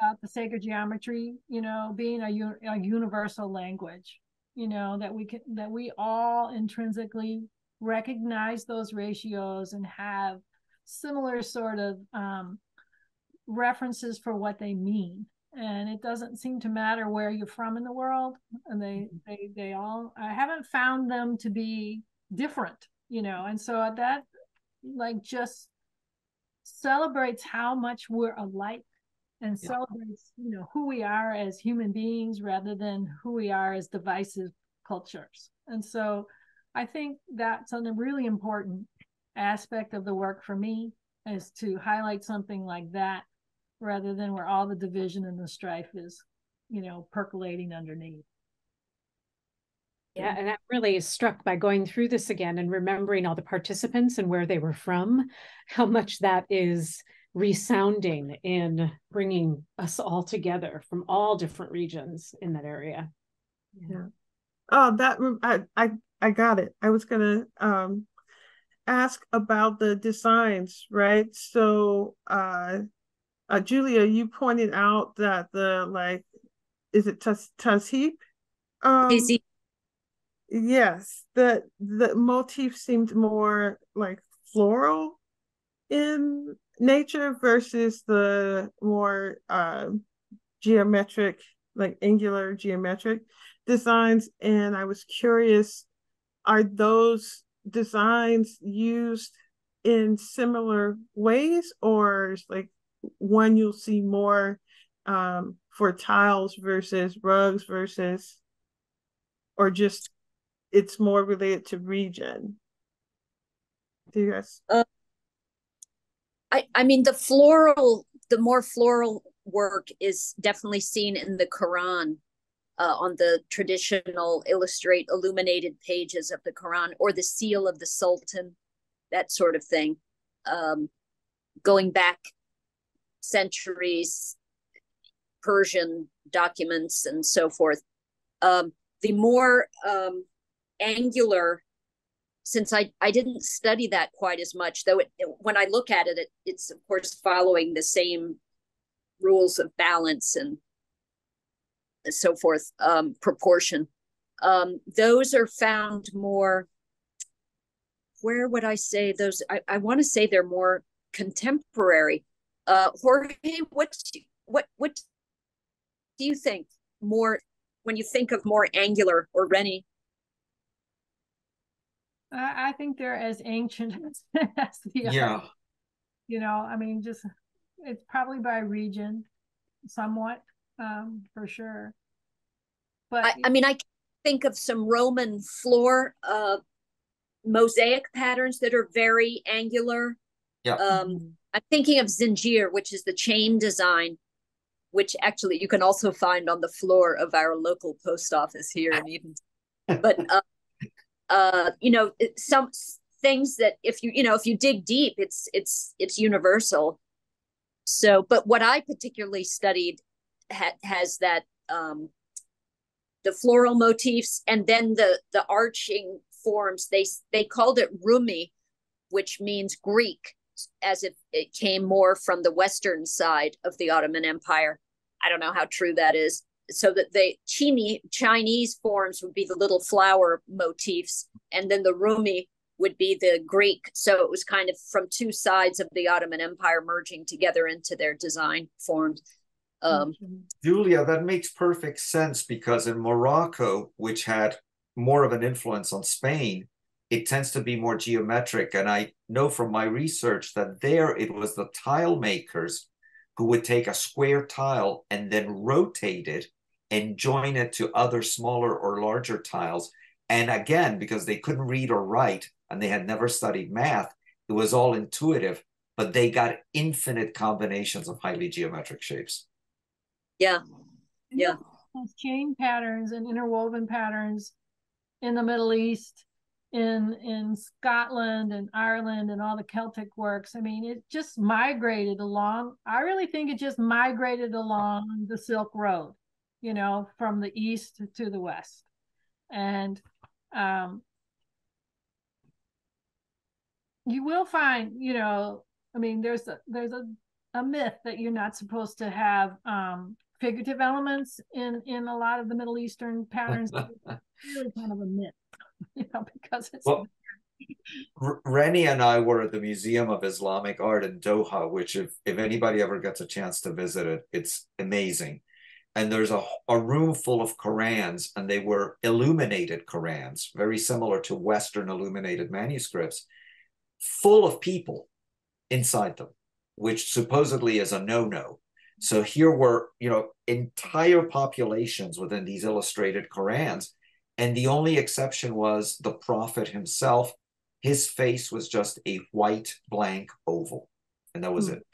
About the sacred geometry, you know, being a, a universal language, you know, that we can that we all intrinsically recognize those ratios and have similar sort of um, references for what they mean and it doesn't seem to matter where you're from in the world and they mm-hmm. they they all i haven't found them to be different you know and so that like just celebrates how much we're alike and yeah. celebrates you know who we are as human beings rather than who we are as divisive cultures and so i think that's a really important aspect of the work for me is to highlight something like that rather than where all the division and the strife is, you know, percolating underneath. Yeah, and I'm really struck by going through this again and remembering all the participants and where they were from, how much that is resounding in bringing us all together from all different regions in that area. Yeah. Oh, that I I I got it. I was gonna um ask about the designs, right? So uh uh, Julia, you pointed out that the like, is it Tas Tezhip? Um, yes, the the motif seemed more like floral in nature versus the more uh, geometric, like angular geometric designs. And I was curious, are those designs used in similar ways or like one you'll see more um, for tiles versus rugs versus, or just it's more related to region. Do you guys? Uh, I I mean the floral, the more floral work is definitely seen in the Quran. Uh, on the traditional illustrate illuminated pages of the Quran or the seal of the Sultan, that sort of thing. Um, going back centuries, Persian documents, and so forth. Um, the more um, angular, since I, I didn't study that quite as much, though it, it, when I look at it, it, it's of course following the same rules of balance and so forth, um, proportion. Um, those are found more, where would I say those? I, I want to say they're more contemporary. Uh, Jorge, what what what do you think more when you think of more angular or Reni? I, I think they're as ancient as, as the yeah. Other. You know, I mean, just it's probably by region, somewhat, um, for sure. But I, I mean, I think of some Roman floor uh, mosaic patterns that are very angular. Yeah. Um. I'm thinking of Zinjir, which is the chain design, which actually you can also find on the floor of our local post office here in Eden. But uh, uh, you know, some things that if you you know if you dig deep it's it's it's universal so but what i particularly studied ha- has that um the floral motifs and then the the arching forms they they called it rumi which means greek as if it came more from the western side of the ottoman empire i don't know how true that is so that the Chinese forms would be the little flower motifs, and then the Rumi would be the Greek. So it was kind of from two sides of the Ottoman Empire merging together into their design forms. Um, Julia, that makes perfect sense because in Morocco, which had more of an influence on Spain, it tends to be more geometric. And I know from my research that there it was the tile makers who would take a square tile and then rotate it and join it to other smaller or larger tiles. And again, because they couldn't read or write and they had never studied math, it was all intuitive, but they got infinite combinations of highly geometric shapes. Yeah. Yeah. Those chain patterns and interwoven patterns in the Middle East, in in Scotland and Ireland and all the Celtic works. I mean, it just migrated along. I really think it just migrated along the Silk Road you know, from the east to the west. And um, you will find, you know, I mean, there's a there's a, a myth that you're not supposed to have um, figurative elements in in a lot of the Middle Eastern patterns. really kind of a myth, you know, because it's. Well, Reni and I were at the Museum of Islamic Art in Doha, which if if anybody ever gets a chance to visit it, it's amazing and there's a, a room full of Korans, and they were illuminated Korans, very similar to Western illuminated manuscripts, full of people inside them, which supposedly is a no-no. So here were, you know, entire populations within these illustrated Korans, and the only exception was the prophet himself. His face was just a white blank oval, and that was mm. it.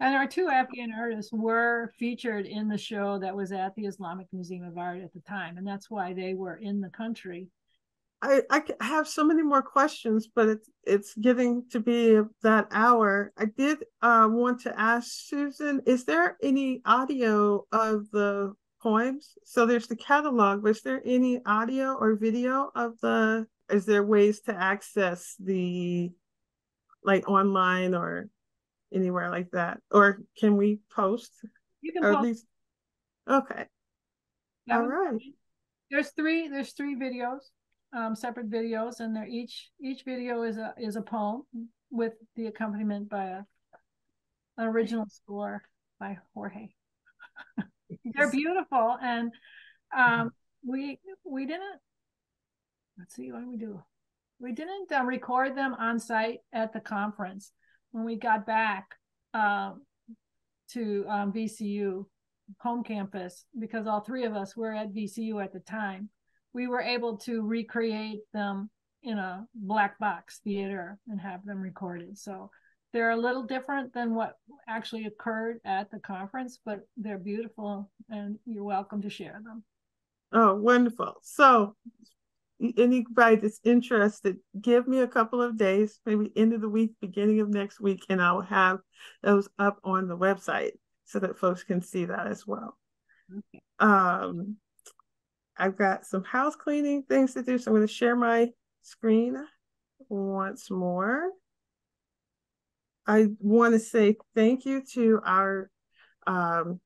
And our two Afghan artists were featured in the show that was at the Islamic Museum of Art at the time, and that's why they were in the country. I, I have so many more questions, but it's it's getting to be that hour. I did uh, want to ask Susan: Is there any audio of the poems? So there's the catalog, but is there any audio or video of the? Is there ways to access the, like online or anywhere like that? Or can we post? You can post. These... Okay. All right. There's three. There's three videos, um, separate videos, and they're each each video is a is a poem with the accompaniment by a an original score by Jorge. they're beautiful, and um, we we didn't. Let's see what we do. We didn't um, record them on site at the conference when we got back um, to um, VCU home campus, because all three of us were at VCU at the time, we were able to recreate them in a black box theater and have them recorded. So they're a little different than what actually occurred at the conference, but they're beautiful and you're welcome to share them. Oh, wonderful. So anybody that's interested, give me a couple of days, maybe end of the week, beginning of next week, and I'll have those up on the website so that folks can see that as well. Okay. Um, I've got some house cleaning things to do, so I'm going to share my screen once more. I want to say thank you to our um,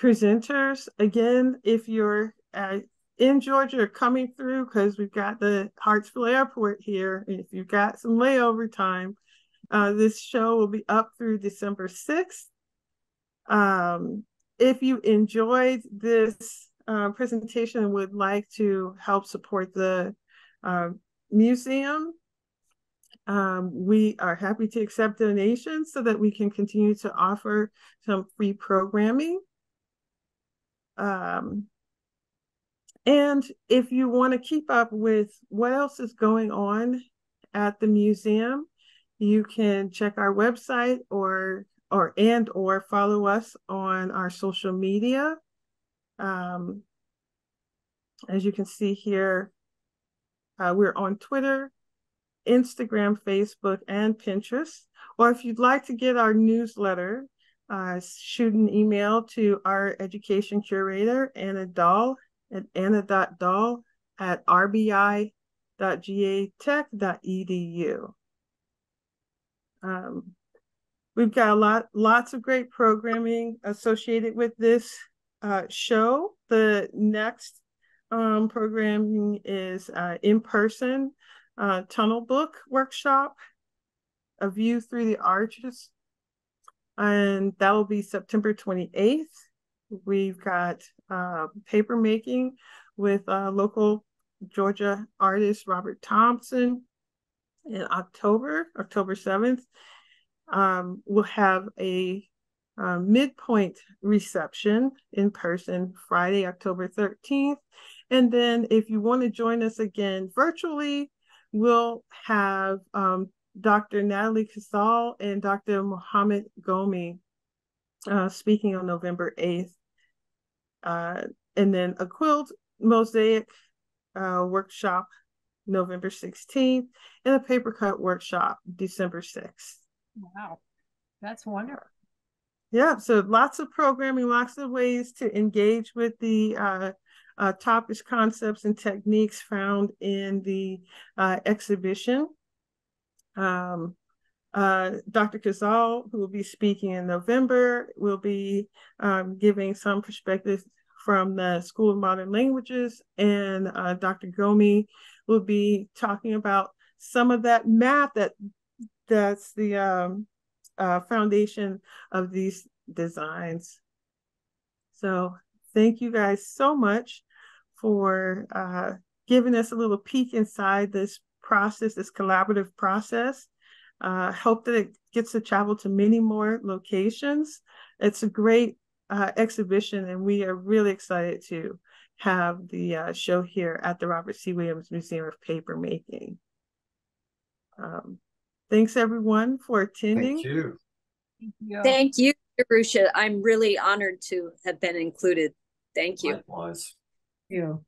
presenters. Again, if you're uh, in Georgia or coming through because we've got the Hartsfield Airport here. If you've got some layover time, uh, this show will be up through December 6th. Um, if you enjoyed this uh, presentation would like to help support the uh, museum, um, we are happy to accept donations so that we can continue to offer some free programming. Um, and if you want to keep up with what else is going on at the museum, you can check our website or or and or follow us on our social media. Um, as you can see here, uh, we're on Twitter, Instagram, Facebook, and Pinterest. Or if you'd like to get our newsletter, uh, shoot an email to our education curator, Anna Dahl, at anna.dahl at rbi.gatech.edu. Um, we've got a lot, lots of great programming associated with this uh, show. The next um, programming is uh, in person uh, tunnel book workshop, a view through the arches, and that will be September 28th. We've got uh, paper making with uh, local Georgia artist Robert Thompson in October, October 7th. Um, we'll have a uh, midpoint reception in person Friday, October 13th. And then if you want to join us again virtually, we'll have um, Dr. Natalie Casal and Dr. Mohammed Ghomi uh, speaking on November 8th. Uh, and then a quilt mosaic uh, workshop November 16th and a paper cut workshop December 6th. Wow, that's wonderful. Yeah, so lots of programming, lots of ways to engage with the uh, uh, topics, concepts, and techniques found in the uh, exhibition. Um, uh, Dr. Kazal, who will be speaking in November, will be um, giving some perspectives from the School of Modern Languages, and uh, Dr. Ghomi will be talking about some of that math that that's the um, uh, foundation of these designs. So thank you guys so much for uh, giving us a little peek inside this process, this collaborative process. Uh, hope that it gets to travel to many more locations. It's a great uh, exhibition, and we are really excited to have the uh, show here at the Robert C. Williams Museum of Papermaking. Um, thanks everyone for attending. Thank you. Thank you. Thank you, Rusha. I'm really honored to have been included. Thank you. Likewise. You.